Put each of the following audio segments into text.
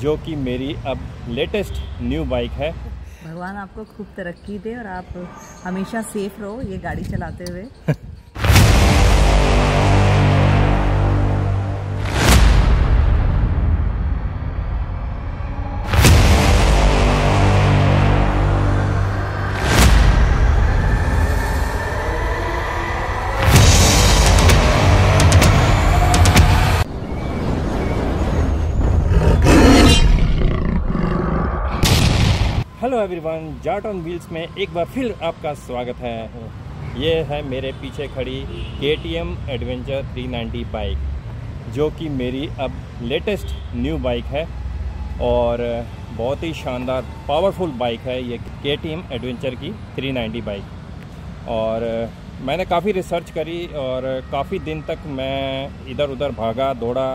जो कि मेरी अब लेटेस्ट न्यू बाइक है। भगवान आपको खूब तरक्की दे और आप हमेशा सेफ़ रहो ये गाड़ी चलाते हुए। Hello everyone Jat on wheels में एक बार फिर आपका स्वागत है। ये है मेरे पीछे खड़ी के टी एम एडवेंचर 390 बाइक जो कि मेरी अब लेटेस्ट न्यू बाइक है और बहुत ही शानदार पावरफुल बाइक है ये के टी एम एडवेंचर की 390 बाइक और मैंने काफ़ी रिसर्च करी और काफ़ी दिन तक मैं इधर उधर भागा, दौड़ा,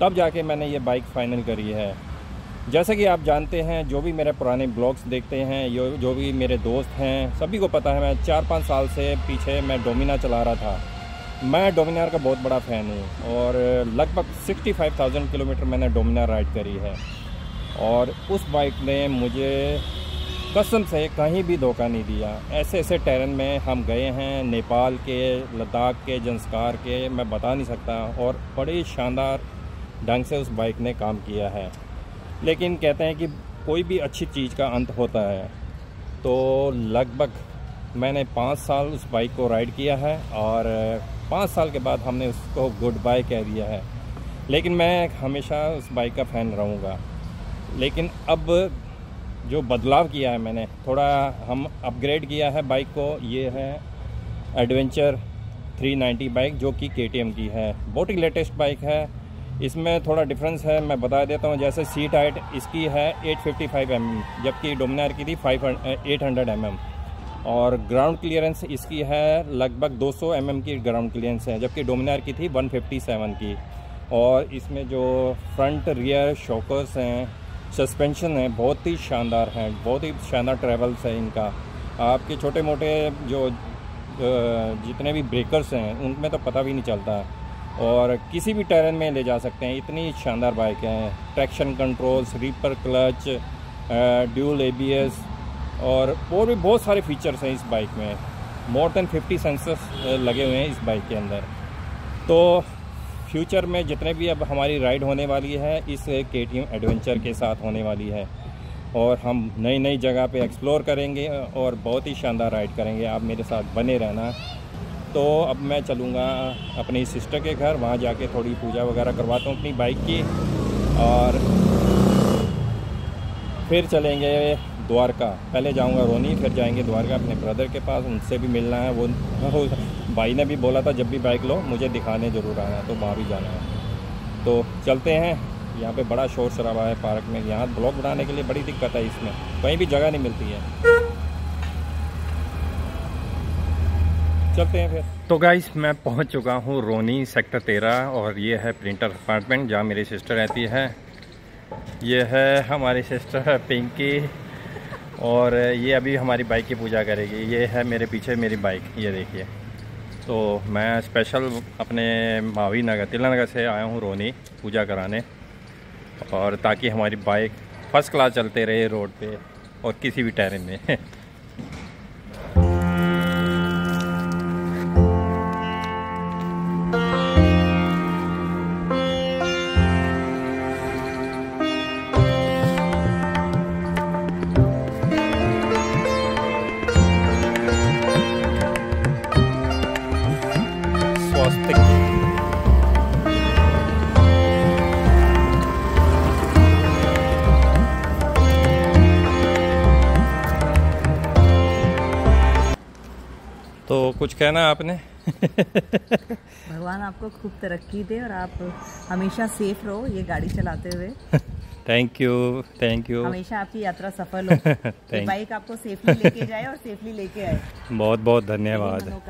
तब जाके मैंने ये बाइक फाइनल करी है। जैसे कि आप जानते हैं जो भी मेरे पुराने ब्लॉग्स देखते हैं यो जो भी मेरे दोस्त हैं सभी को पता है मैं चार पाँच साल से पीछे मैं डोमिना चला रहा था। मैं डोमिनार का बहुत बड़ा फ़ैन हूँ और लगभग 65,000 किलोमीटर मैंने डोमिनार राइड करी है। और उस बाइक ने मुझे कसम से कहीं भी धोखा नहीं दिया। ऐसे ऐसे टेरन में हम गए हैं नेपाल के लद्दाख के जंसकार के मैं बता नहीं सकता और बड़े शानदार ढंग से उस बाइक ने काम किया है। लेकिन कहते हैं कि कोई भी अच्छी चीज़ का अंत होता है। तो लगभग मैंने पाँच साल उस बाइक को राइड किया है और पाँच साल के बाद हमने उसको गुड बाय कह दिया है। लेकिन मैं हमेशा उस बाइक का फ़ैन रहूँगा। लेकिन अब जो बदलाव किया है मैंने, थोड़ा हम अपग्रेड किया है बाइक को, ये है एडवेंचर 390 बाइक जो कि के की है। बहुत ही लेटेस्ट बाइक है। इसमें थोड़ा डिफरेंस है, मैं बता देता हूँ। जैसे सीट हाइट इसकी है 855 फाइव mm जबकि डोमिनार की थी 5 800 mm और ग्राउंड क्लियरेंस इसकी है लगभग 200 mm की ग्राउंड क्लियरेंस है, जबकि डोमिनार की थी 157 की। और इसमें जो फ्रंट रियर शॉकर्स हैं सस्पेंशन है, बहुत ही शानदार हैं, बहुत ही शानदार ट्रेवल्स है इनका। आपके छोटे मोटे जो जितने भी ब्रेकर्स हैं, उनमें तो पता भी नहीं चलता। और किसी भी टेरन में ले जा सकते हैं। इतनी शानदार बाइक है। Traction control slipper clutch dual ABS और और भी बहुत सारे फीचर्स हैं इस बाइक में। मोर देन 50 सेंसर्स लगे हुए हैं इस बाइक के अंदर। तो फ्यूचर में जितने भी अब हमारी राइड होने वाली है, इस के एडवेंचर के साथ होने वाली है। और हम नई नई जगह पे एक्सप्लोर करेंगे और बहुत ही शानदार राइड करेंगे। आप मेरे साथ बने रहना। तो अब मैं चलूँगा अपनी सिस्टर के घर, वहाँ जाके थोड़ी पूजा वगैरह करवाता हूँ अपनी बाइक की और फिर चलेंगे द्वारका। पहले जाऊँगा रोनी, फिर जाएँगे द्वारका अपने ब्रदर के पास, उनसे भी मिलना है। वो भाई ने भी बोला था, जब भी बाइक लो, मुझे दिखाने ज़रूर आना है तो वहाँ भी जाना है। तो चलते हैं। यहाँ पे बड़ा शोर शराबा है पार्क में। यहाँ ब्लॉक बनाने के लिए बड़ी दिक्कत है इसमें। कहीं भी जगह नहीं मिलती है। चलते हैं फिर। तो गाइस मैं पहुँच चुका हूँ रोनी सेक्टर तेरह, और ये है प्रिंटर अपार्टमेंट जहाँ मेरी सिस्टर रहती है। ये है हमारी सिस्टर पिंकी और ये अभी हमारी बाइक की पूजा करेगी। ये है मेरे पीछे मेरी बाइक ये देखिए। तो मैं स्पेशल अपने मावी नगर तिला नगर से आया हूँ रोनी पूजा कराने, और ताकि हमारी बाइक फ़र्स्ट क्लास चलते रहे रोड पे और किसी भी टायरे में। तो कुछ कहना है आपने? भगवान आपको खूब तरक्की दे और आप हमेशा सेफ़ रहो ये गाड़ी चलाते हुए। थैंक यू थैंक यू हमेशा आपकी यात्रा सफल हो। बाइक आपको सेफली लेके जाए और सेफली लेके आए। बहुत बहुत धन्यवाद।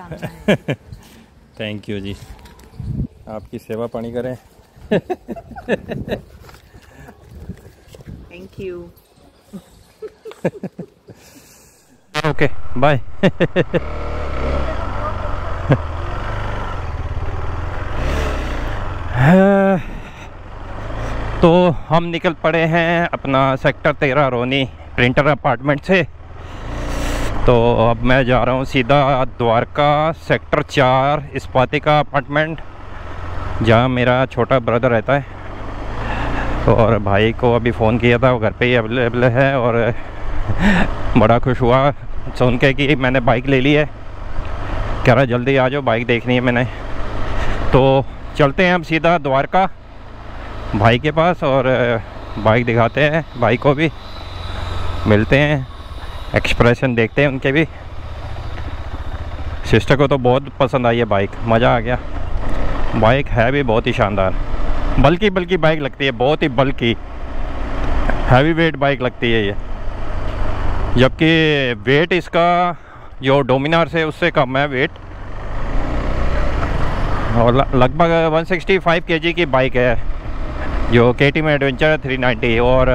थैंक यू जी। आपकी सेवा पानी करें। थैंक यू ओके बाय तो हम निकल पड़े हैं अपना सेक्टर तेरह रोनी प्रिंटर अपार्टमेंट से। तो अब मैं जा रहा हूँ सीधा द्वारका, सेक्टर चार, इस्पातिका अपार्टमेंट, जहाँ मेरा छोटा ब्रदर रहता है। और भाई को अभी फ़ोन किया था, वो घर पे ही अवेलेबल है और बड़ा खुश हुआ सुन के कि मैंने बाइक ले ली है। कह रहा, जल्दी आ जाओ, बाइक देखनी है मैंने। तो चलते हैं अब सीधा द्वारका भाई के पास और बाइक दिखाते हैं, भाई को भी। मिलते हैं एक्सप्रेशन देखते हैं उनके भी। सिस्टर को तो बहुत पसंद आई है बाइक मज़ा आ गया। बाइक है भी बहुत ही शानदार। बल्कि बल्कि बाइक लगती है, बहुत ही बल्कि। हैवी वेट बाइक लगती है ये। जबकि वेट इसका, जो डोमिनार से, उससे कम है वेट और लगभग 165 केजी की बाइक है, जो के टी में एडवेंचर 390 और,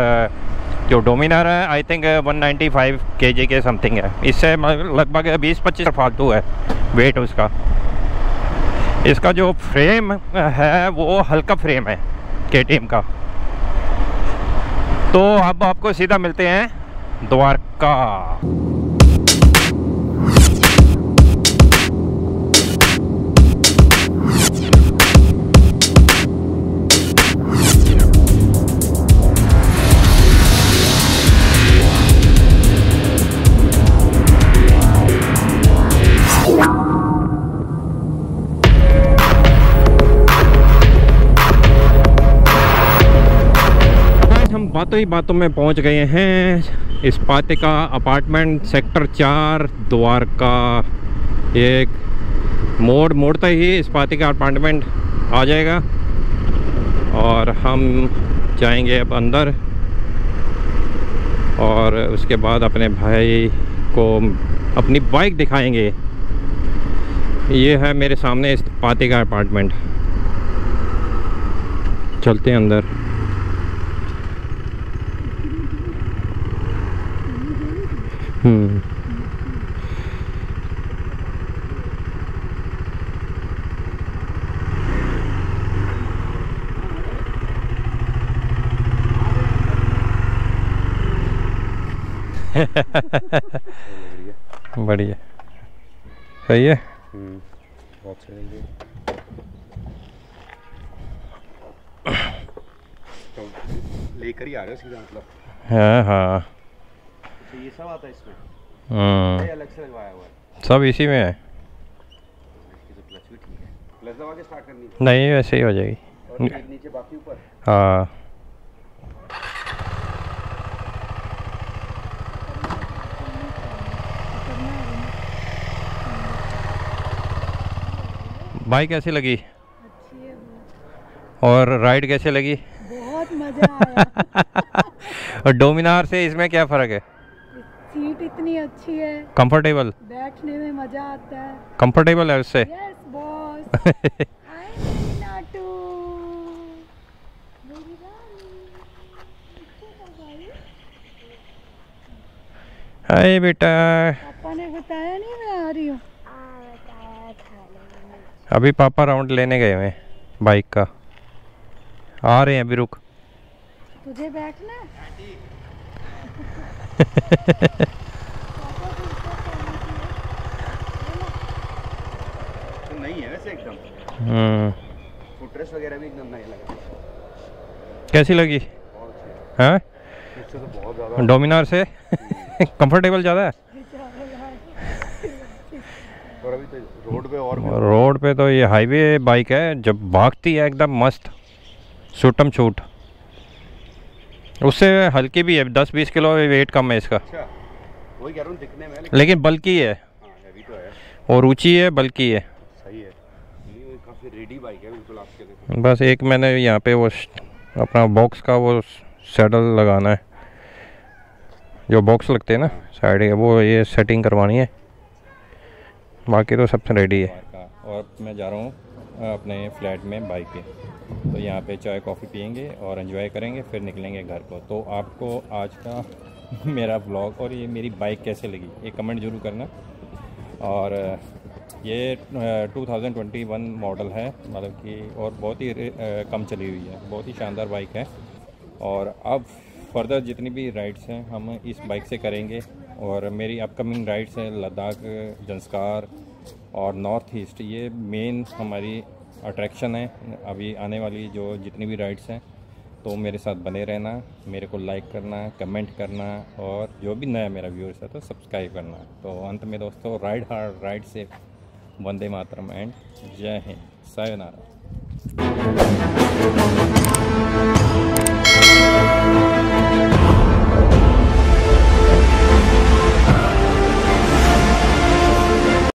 जो डोमिनार है आई थिंक 195 केजी के समथिंग है। इससे लगभग 20-25 फालतू है वेट उसका। इसका जो फ्रेम है, वो हल्का फ्रेम है के का। तो अब आपको सीधा मिलते हैं द्वारका। बातों ही बातों में पहुँच गए हैं। इस्पातिका अपार्टमेंट सेक्टर चार, द्वारका, एक मोड़, मोड़ते ही इस पाते का अपार्टमेंट आ जाएगा। और हम जाएँगे अब अंदर। और उसके बाद अपने भाई को अपनी बाइक दिखाएँगे। ये है मेरे सामने इस पाते का अपार्टमेंट। चलते हैं अंदर। बढ़िया। सही है? हम्म, बहुत सही तो लेकर ही। आ रहे हो सीधा मतलब हाँ हाँ। तो ये सब आता है इसमें। हम्म, अलग से लगवाया हुआ है। सब इसी में है। इसकी तो क्लच भी ठीक है। क्लच दबा के स्टार्ट करनी नहीं वैसे ही हो जाएगी। नीचे बाकी ऊपर। हाँ। बाइक कैसी लगी? और राइड कैसे लगी? बहुत मज़ा आया। और डोमिनार से इसमें क्या फ़र्क है? सीट इतनी अच्छी है। कंफर्टेबल बैठने में मज़ा आता है। कंफर्टेबल है उससे? यस बॉस हाय नाटू मेरी रानी हाय बेटा। पापा ने बताया नहीं मैं आ रही हूँ। अभी पापा राउंड लेने गए हुए बाइक का। आ रहे हैं अभी रुक। तुझे बैठना है? तो नहीं है वैसे एकदम। हम्म फुटरेस वगैरह भी एकदम नहीं लगा कैसी लगी? बहुत हाँ? तो डोमिनार से? कंफर्टेबल ज़्यादा है? और अभी तो रोड पे और रोड पे तो ये हाईवे बाइक है जब भागती है एकदम मस्त। शूटम शूट उससे हल्की भी है दस बीस किलो वेट कम है इसका। अच्छा वही कह रहा हूँ दिखने में लेकिन लेकिन बल्कि है। हाँ तो है। और ऊँची है बल्कि है। सही है। काफ़ी रेडी बाइक है बिल्कुल आपके बस एक मैंने यहाँ पे वो अपना बॉक्स का वो सैडल लगाना है। जो बॉक्स लगते हैं ना साइड के वो ये सेटिंग करवानी है। बाकी तो सब रेडी है। और मैं जा रहा हूँ अपने फ्लैट में बाइक पे तो यहाँ पे चाय कॉफ़ी पियेंगे और एंजॉय करेंगे फिर निकलेंगे घर को। तो आपको आज का मेरा ब्लॉग और ये मेरी बाइक कैसे लगी ये कमेंट ज़रूर करना। और ये अ, 2021 मॉडल है मतलब कि और बहुत ही कम चली हुई है बहुत ही शानदार बाइक है। और अब फर्दर जितनी भी राइड्स हैं हम इस बाइक से करेंगे। और मेरी अपकमिंग राइड्स हैं लद्दाख जंस्कार और नॉर्थ ईस्ट ये मेन हमारी अट्रैक्शन है। अभी आने वाली जो जितनी भी राइड्स हैं तो मेरे साथ बने रहना, मेरे को लाइक करना कमेंट करना और जो भी नया मेरा व्यूअर्स है तो सब्सक्राइब करना। तो अंत में दोस्तों राइड हार्ड राइड सेफ़ वंदे मातरम एंड जय हिंद। सायनारा।